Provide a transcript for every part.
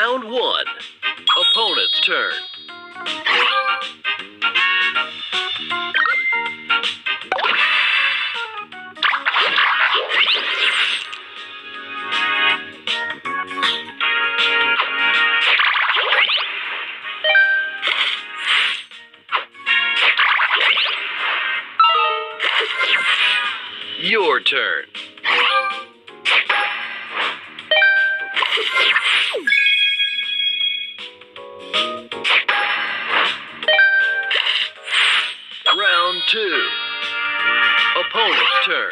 Round one. Opponent's turn. Your turn. Two. Opponent's turn.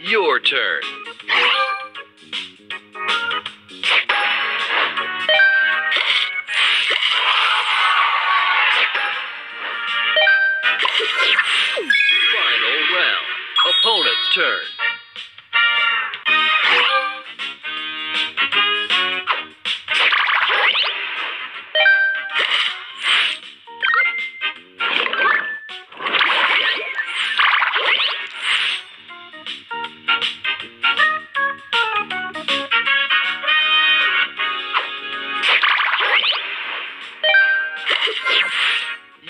Your turn. Opponent's turn.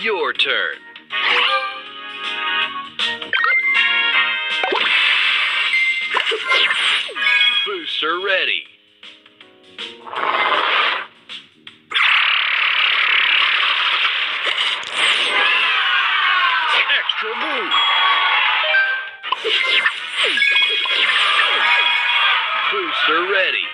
Your turn. Extra move. Booster ready.